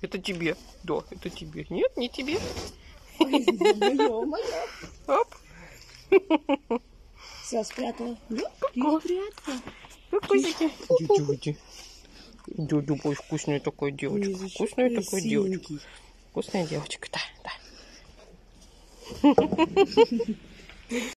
Это тебе. Да, это тебе. Нет, не тебе. Оп. Все, спрятала. Ну, да, ты спрятала. Кукусики. Дюдю. Дюдю, ой, вкусная такая девочка. Вкусная такая девочка. Вкусная девочка, да, да.